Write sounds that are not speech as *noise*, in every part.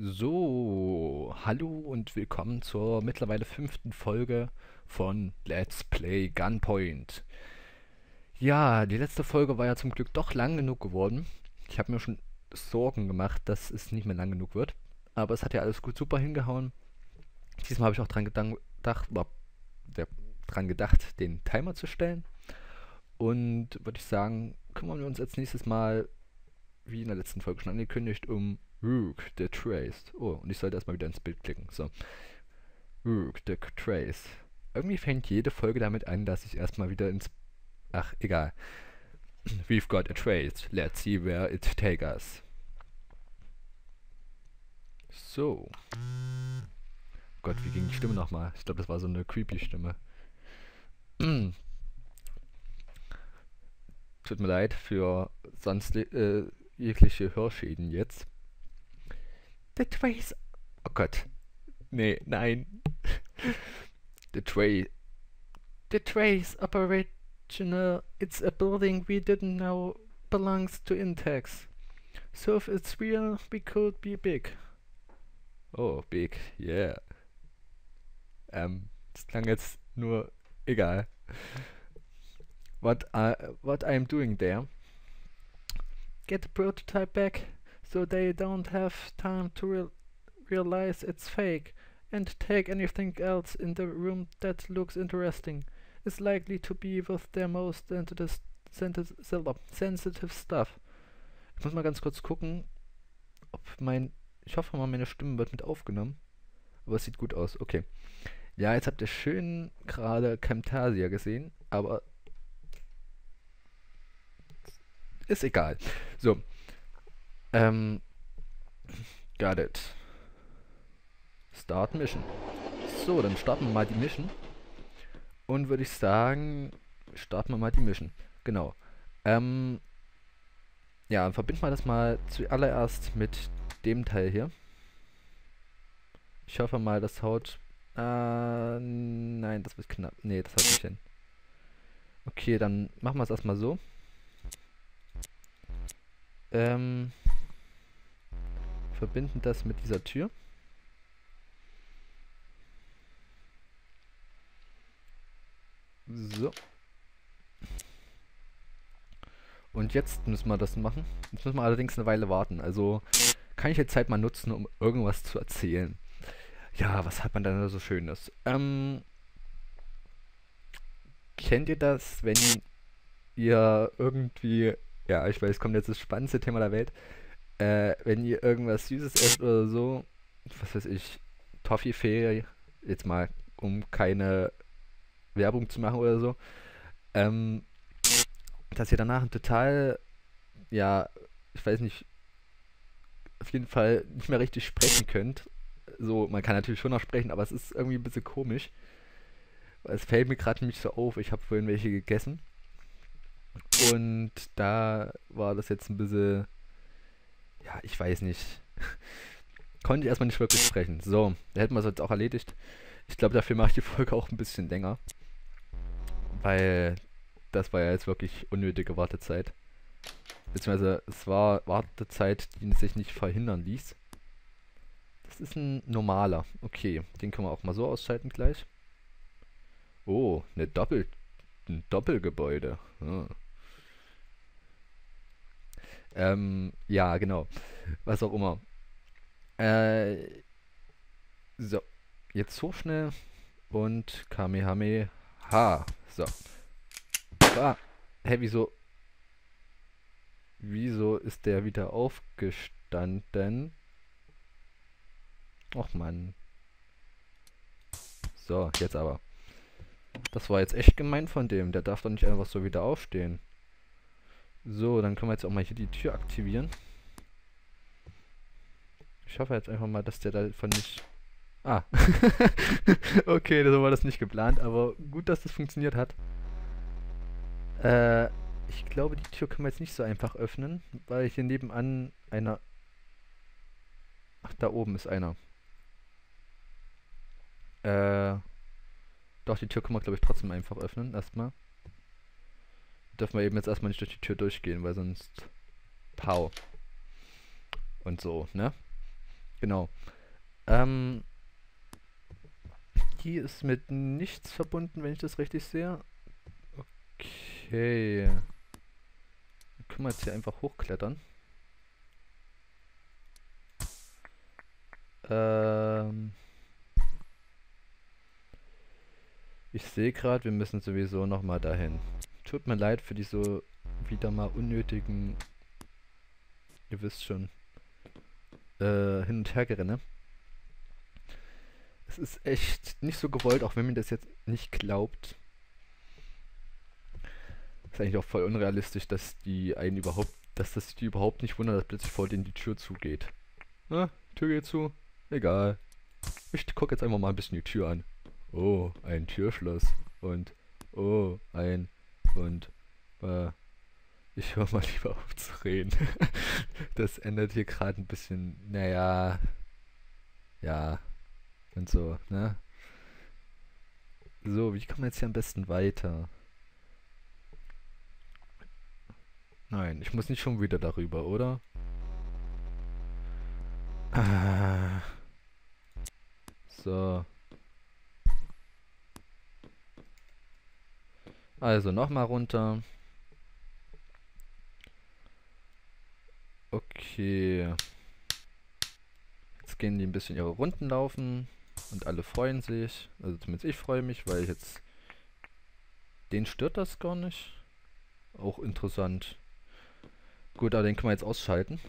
So, hallo und willkommen zur mittlerweile fünften Folge von Let's Play Gunpoint. Ja, die letzte Folge war ja zum Glück doch lang genug geworden. Ich habe mir schon Sorgen gemacht, dass es nicht mehr lang genug wird. Aber es hat ja alles gut super hingehauen. Diesmal habe ich auch dran gedacht, dran gedacht, den Timer zu stellen. Und würde ich sagen, kümmern wir uns als nächstes Mal, wie in der letzten Folge schon angekündigt, um Rook the Trace. Oh, und ich sollte erstmal wieder ins Bild klicken. So. Rook the Trace. Irgendwie fängt jede Folge damit an, dass ich erstmal wieder ins... Ach, egal. *clears throat* We've got a trace. Let's see where it take us. So. Gott, wie ging die Stimme nochmal? Ich glaube, das war so eine creepy Stimme. *clears throat* Tut mir leid für sonst äh, jegliche Hörschäden jetzt. The trace. Oh Gott. Nee, nein. the trace. The trace operational. It's a building we didn't know belongs to Intex. So if it's real, we could be big. Oh, big, yeah. Ähm, das klang jetzt nur egal. What I what I'm doing there. Get the prototype back so they don't have time to real realize it's fake and take anything else in the room that looks interesting. Is likely to be with their most sensitive stuff. Ich muss mal ganz kurz gucken, ob mein... Ich hoffe mal, meine Stimme wird mit aufgenommen. Aber es sieht gut aus. Okay. Ja, jetzt habt ihr schön gerade Camtasia gesehen, aber ist egal. So. Ähm, got it. Start Mission. So, dann starten wir mal die Mission. Und würde ich sagen, starten wir mal die Mission. Genau. Ähm, ja, verbinden wir das mal zuallererst mit dem Teil hier. Ich hoffe mal, das haut... Äh, nein, das wird knapp. Nee, das haut nicht hin. Okay, dann machen wir es erstmal so. Ähm, verbinden das mit dieser Tür. So. Und jetzt müssen wir das machen. Jetzt müssen wir allerdings eine Weile warten. Also kann ich jetzt Zeit mal nutzen, um irgendwas zu erzählen. Ja, was hat man da so Schönes? Ähm, kennt ihr das, wenn ihr irgendwie ja, ich weiß, kommt jetzt das spannendste Thema der Welt. Äh, wenn ihr irgendwas Süßes esst oder so, was weiß ich, Toffifee, jetzt mal, um keine Werbung zu machen oder so, ähm, dass ihr danach ein total, ja, ich weiß nicht, auf jeden Fall nicht mehr richtig sprechen könnt. So, man kann natürlich schon noch sprechen, aber es ist irgendwie ein bisschen komisch. Es fällt mir gerade nicht so auf, ich habe vorhin welche gegessen. Und da war das jetzt ein bisschen, ja, ich weiß nicht. *laughs* Konnte ich erstmal nicht wirklich sprechen. So, da hätten wir es jetzt auch erledigt. Ich glaube, dafür mache ich die Folge auch ein bisschen länger. Weil das war ja jetzt wirklich unnötige Wartezeit. Beziehungsweise es war Wartezeit, die sich nicht verhindern ließ. Das ist ein normaler. Okay, den können wir auch mal so ausschalten gleich. Oh, eine Doppel ein Doppelgebäude. Ah. Ähm, ja, genau. Was auch immer. Äh, so. Jetzt so schnell. Und Kamehameha. So. Ah. Hä, wieso? Wieso ist der wieder aufgestanden? Och Mann. So, jetzt aber. Das war jetzt echt gemein von dem. Der darf doch nicht einfach so wieder aufstehen. So, dann können wir jetzt auch mal hier die Tür aktivieren. Ich hoffe jetzt einfach mal, dass der davon nicht... Ah. *laughs* okay, so war das nicht geplant, aber gut, dass das funktioniert hat. Äh, ich glaube, die Tür können wir jetzt nicht so einfach öffnen, weil hier nebenan einer... Ach, da oben ist einer. Äh... Doch, die Tür können wir, glaube ich, trotzdem einfach öffnen, erstmal. Dürfen wir eben jetzt erstmal nicht durch die Tür durchgehen, weil sonst... Pau. Und so, ne? Genau. Ähm, die ist mit nichts verbunden, wenn ich das richtig sehe. Okay. Dann können wir jetzt hier einfach hochklettern. Ähm ich sehe gerade, wir müssen sowieso noch mal dahin. Tut mir leid für die so wieder mal unnötigen, ihr wisst schon, äh, hin und her gerenne. Es ist echt nicht so gewollt, auch wenn mir das jetzt nicht glaubt. Ist eigentlich auch voll unrealistisch, dass die einen überhaupt, dass das die überhaupt nicht wundert, dass plötzlich vor denen die Tür zugeht. Na, Tür geht zu. Egal. Ich gucke jetzt einfach mal ein bisschen die Tür an. Oh, ein Türschloss. Und, oh, ein, und, äh, ich höre mal *laughs* lieber auf zu reden. *laughs* das ändert hier gerade ein bisschen, naja, ja, und so, ne? So, wie kommen wir jetzt hier am besten weiter? Nein, ich muss nicht schon wieder darüber, oder? Ah. So. Also nochmal runter. Okay. Jetzt gehen die ein bisschen ihre Runden laufen. Und alle freuen sich. Also zumindest ich freue mich, weil ich jetzt... Den stört das gar nicht. Auch interessant. Gut, aber den können wir jetzt ausschalten.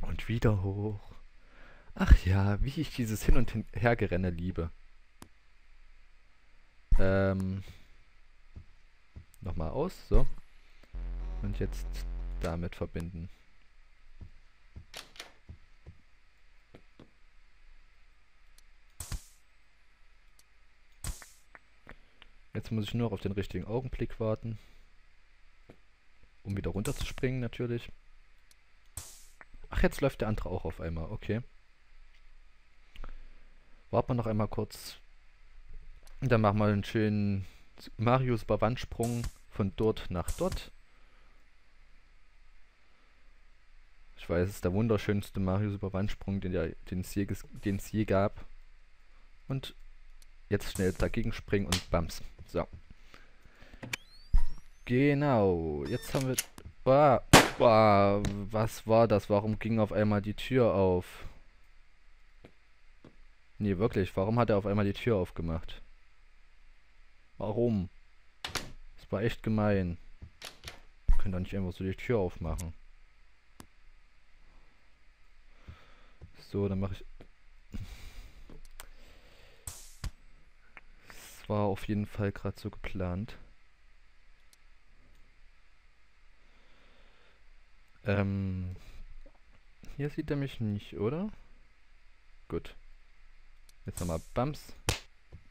Und wieder hoch. Ach ja, wie ich dieses Hin- und Hergerenne liebe. Ähm, Nochmal aus, so. Und jetzt damit verbinden. Jetzt muss ich nur auf den richtigen Augenblick warten. Um wieder runterzuspringen natürlich. Ach, jetzt läuft der andere auch auf einmal. Okay. Warten wir noch einmal kurz. Und dann machen wir einen schönen Marius Überwandsprung von dort nach dort. Ich weiß, es ist der wunderschönste Marius Überwandsprung, den, es je, je gab. Und jetzt schnell dagegen springen und bams. So. Genau. Jetzt haben wir... Ah, ah, was war das? Warum ging auf einmal die Tür auf? Nee, wirklich. Warum hat er auf einmal die Tür aufgemacht? Warum? Das war echt gemein. Können doch nicht einfach so die Tür aufmachen. So, dann mache ich... Es war auf jeden Fall gerade so geplant. Ähm... Hier sieht er mich nicht, oder? Gut. Jetzt nochmal Bums.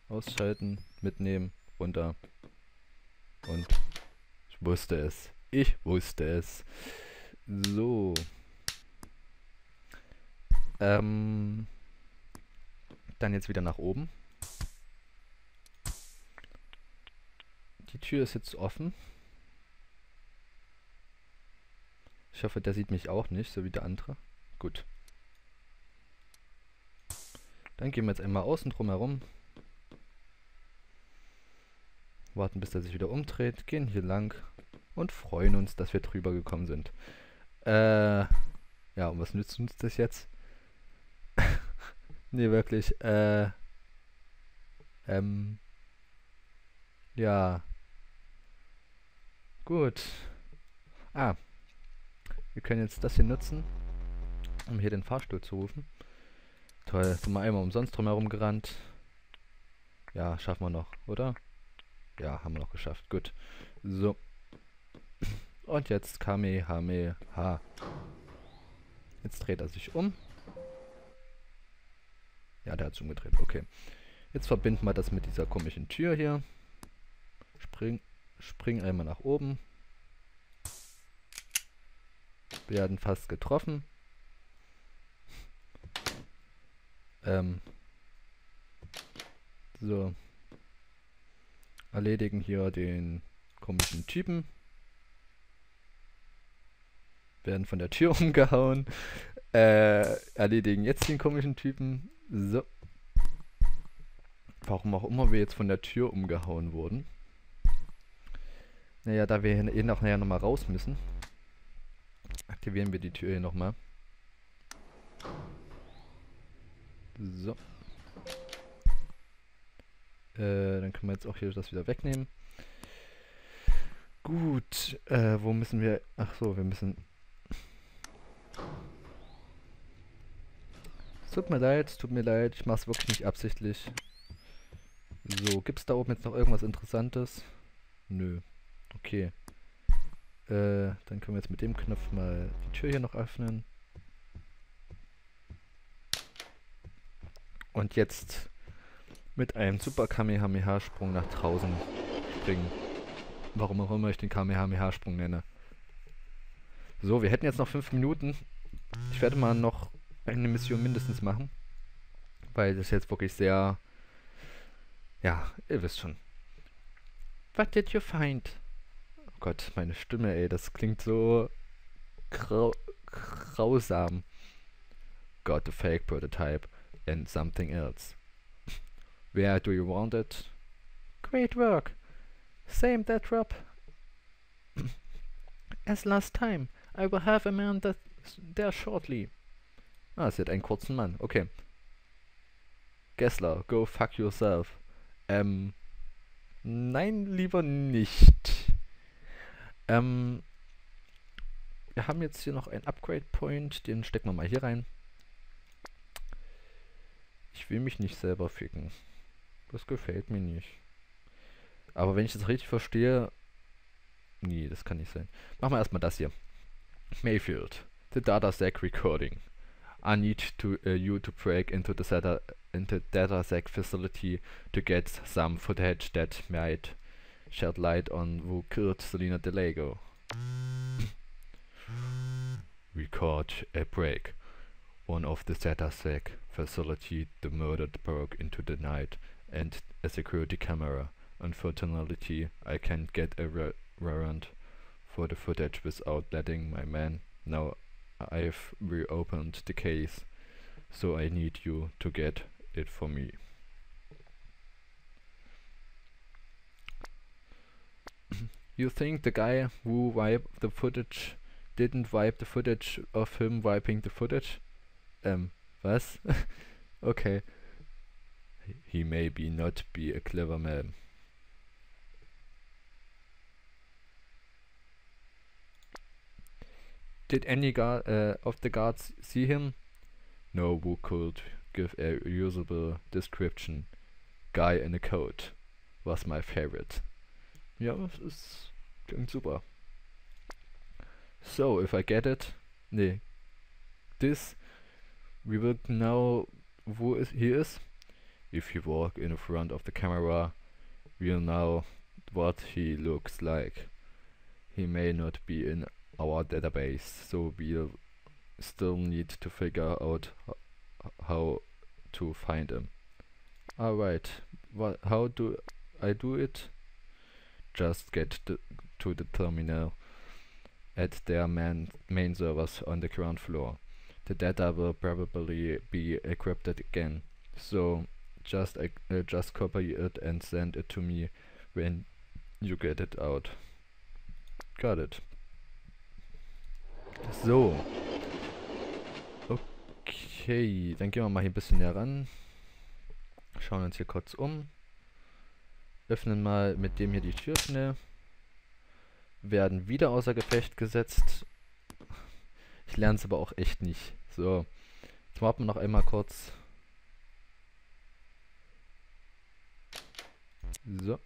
Ausschalten, mitnehmen runter. Und ich wusste es. Ich wusste es. So. Ähm, dann jetzt wieder nach oben. Die Tür ist jetzt offen. Ich hoffe, der sieht mich auch nicht, so wie der andere. Gut. Dann gehen wir jetzt einmal außen drum herum warten bis er sich wieder umdreht, gehen hier lang und freuen uns, dass wir drüber gekommen sind. Äh, ja, und was nützt uns das jetzt? *laughs* nee, wirklich, äh, ähm, ja, gut. Ah, wir können jetzt das hier nutzen, um hier den Fahrstuhl zu rufen. Toll, sind wir einmal umsonst drumherum gerannt. Ja, schaffen wir noch, oder? Ja, haben wir noch geschafft. Gut. So. Und jetzt Kamehameha. Jetzt dreht er sich um. Ja, der hat sich umgedreht. Okay. Jetzt verbinden wir das mit dieser komischen Tür hier. Spring, spring einmal nach oben. Werden fast getroffen. Ähm. So erledigen hier den komischen Typen. Werden von der Tür *laughs* umgehauen. Äh, erledigen jetzt den komischen Typen. So. Warum auch immer wir jetzt von der Tür umgehauen wurden. Naja, da wir eh nachher nochmal raus müssen, aktivieren wir die Tür hier nochmal. So. Äh, dann können wir jetzt auch hier das wieder wegnehmen. Gut, äh, wo müssen wir... Ach so, wir müssen... tut mir leid, tut mir leid, ich mach's wirklich nicht absichtlich. So, gibt's da oben jetzt noch irgendwas Interessantes? Nö. Okay. Äh, dann können wir jetzt mit dem Knopf mal die Tür hier noch öffnen. Und jetzt mit einem Super Kamehameha-Sprung nach draußen springen. Warum auch immer ich den Kamehameha-Sprung nenne. So, wir hätten jetzt noch 5 Minuten. Ich werde mal noch eine Mission mindestens machen. Weil das jetzt wirklich sehr... Ja, ihr wisst schon. What did you find? Oh Gott, meine Stimme, ey, das klingt so grau grausam. Got a fake prototype and something else. Where do you want it? Great work. Same that drop. *coughs* As last time. I will have a man that there shortly. Ah, sie hat einen kurzen Mann. Okay. Gessler, go fuck yourself. Ähm. Nein, lieber nicht. Ähm. Wir haben jetzt hier noch einen Upgrade Point. Den stecken wir mal hier rein. Ich will mich nicht selber ficken. Das gefällt mir nicht. Aber wenn ich das richtig verstehe... Nee, das kann nicht sein. Machen wir erstmal das hier. Mayfield. The data stack recording. I need to uh, you to break into the data into DataSec facility to get some footage that might shed light on who killed Selena DeLego. *coughs* Record a break. One of the DataSec facility the murder broke into the night and a security camera. Unfortunately, I can't get a warrant for the footage without letting my man know I've reopened the case, so I need you to get it for me. *clears throat* you think the guy who wiped the footage didn't wipe the footage of him wiping the footage? Um, was? *laughs* okay. He may be not be a clever man. Did any guard, uh, of the guards see him? No, who could give a usable description. Guy in a coat was my favorite. Ja, es ist, klingt super. So, if I get it, nee, this, we will know who is, he is. If you walk in front of the camera, we'll know what he looks like. He may not be in our database so we'll still need to figure out how to find him. Alright how do I do it? Just get the, to the terminal at their main, main servers on the ground floor. The data will probably be encrypted again. So just uh, just copy it and send it to me when you get it out got it So. Okay, dann gehen wir mal hier ein bisschen näher ran. Schauen uns hier kurz um. Öffnen mal mit dem hier die Tür schnell. Werden wieder außer Gefecht gesetzt. Ich lerne es aber auch echt nicht. So. Jetzt warten wir noch einmal kurz. So.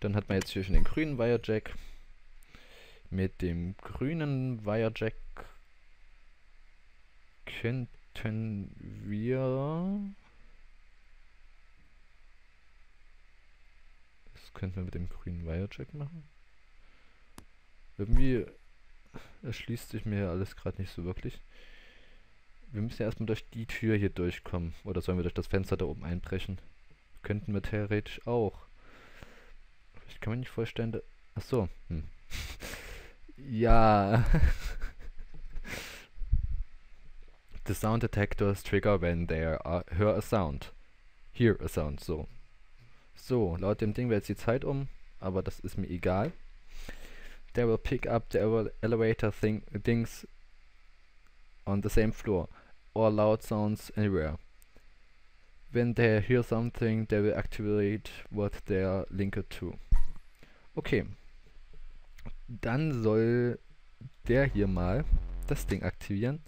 Dann hat man jetzt hier schon den grünen Wirejack. Mit dem grünen Wirejack könnten wir... Das könnten wir mit dem grünen Wirejack machen. Irgendwie erschließt sich mir alles gerade nicht so wirklich. Wir müssen ja erstmal durch die Tür hier durchkommen. Oder sollen wir durch das Fenster da oben einbrechen? Könnten wir theoretisch auch. Ich kann mir nicht vorstellen, da... Achso, hm. *laughs* Ja. *laughs* The sound detectors trigger when they hear a sound. Hear a sound, so. So, laut dem Ding wäre jetzt die Zeit um, aber das ist mir egal. They will pick up the ele elevator thing things on the same floor or loud sounds anywhere. When they hear something, they will activate what they are linked to. Okay. Dann soll der hier mal das Ding aktivieren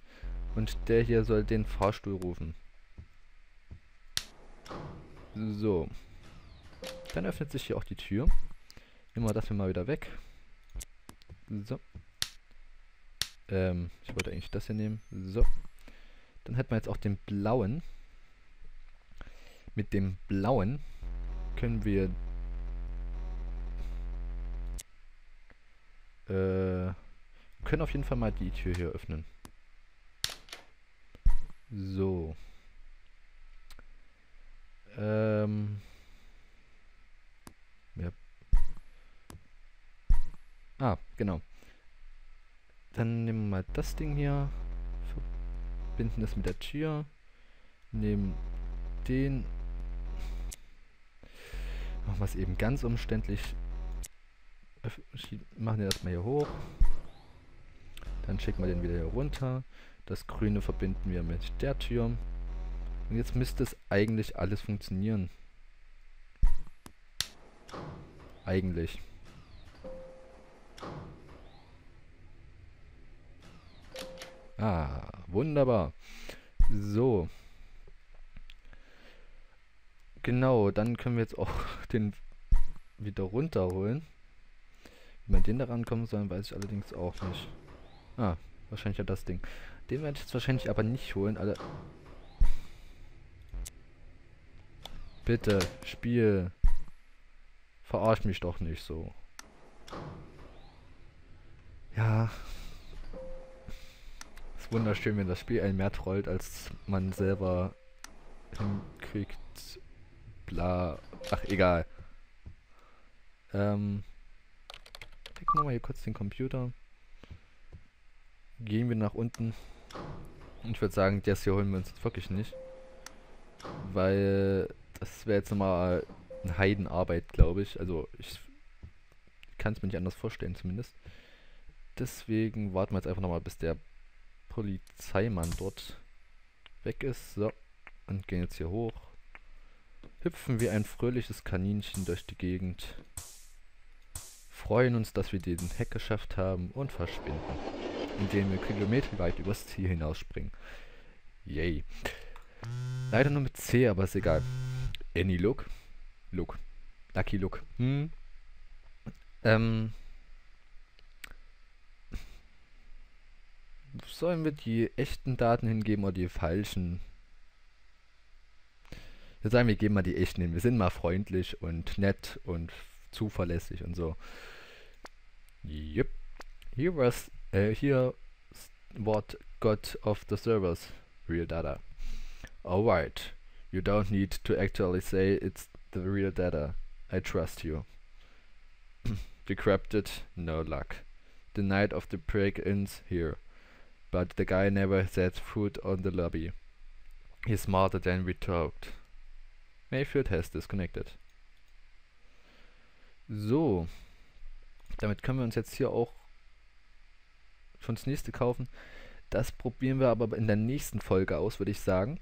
und der hier soll den Fahrstuhl rufen. So. Dann öffnet sich hier auch die Tür. Nehmen wir das hier mal wieder weg. So. Ähm, ich wollte eigentlich das hier nehmen. So. Dann hätten wir jetzt auch den blauen. Mit dem blauen können wir äh, können auf jeden Fall mal die Tür hier öffnen. So. Ähm. Ja. Ah, genau. Dann nehmen wir mal das Ding hier. Verbinden das mit der Tür. Nehmen den. Machen wir es eben ganz umständlich. Machen wir das mal hier hoch. Dann schicken wir den wieder hier runter. Das grüne verbinden wir mit der Tür. Und jetzt müsste es eigentlich alles funktionieren. Eigentlich. Ah, wunderbar. So. Genau, dann können wir jetzt auch *laughs* den wieder runterholen. Wie man den da rankommen soll, weiß ich allerdings auch nicht. Ah, wahrscheinlich ja das Ding. Den werde ich jetzt wahrscheinlich aber nicht holen, alle. Bitte, Spiel. Verarsch mich doch nicht so. Ja, wunderschön, wenn das Spiel einen mehr trollt, als man selber hinkriegt. Bla. Ach, egal. Ähm. Klicken wir mal hier kurz den Computer. Gehen wir nach unten. Und ich würde sagen, das hier holen wir uns jetzt wirklich nicht. Weil das wäre jetzt nochmal eine Heidenarbeit, glaube ich. Also ich kann es mir nicht anders vorstellen zumindest. Deswegen warten wir jetzt einfach nochmal, bis der Polizeimann dort weg ist. So, und gehen jetzt hier hoch. Hüpfen wie ein fröhliches Kaninchen durch die Gegend. Freuen uns, dass wir den Heck geschafft haben und verschwinden, indem wir kilometerweit übers Ziel hinausspringen. Yay. Leider nur mit C, aber ist egal. Any Look. Look. Lucky Look. Hm. Ähm, Sollen wir die echten Daten hingeben oder die falschen? Wir sagen, wir geben mal die echten hin. Wir sind mal freundlich und nett und zuverlässig und so. Yep. Here was uh, here what got off the servers. Real data. Alright. You don't need to actually say it's the real data. I trust you. *coughs* Decrypted, no luck. The night of the break-ins here. but the guy never set foot on the lobby. He's smarter than we thought. Mayfield has disconnected. So. Damit können wir uns jetzt hier auch schon das nächste kaufen. Das probieren wir aber in der nächsten Folge aus, würde ich sagen.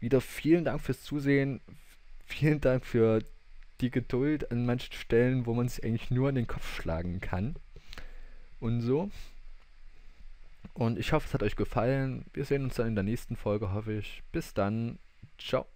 Wieder vielen Dank fürs Zusehen. Vielen Dank für die Geduld an manchen Stellen, wo man sich eigentlich nur an den Kopf schlagen kann. Und so. Und ich hoffe, es hat euch gefallen. Wir sehen uns dann in der nächsten Folge, hoffe ich. Bis dann. Ciao.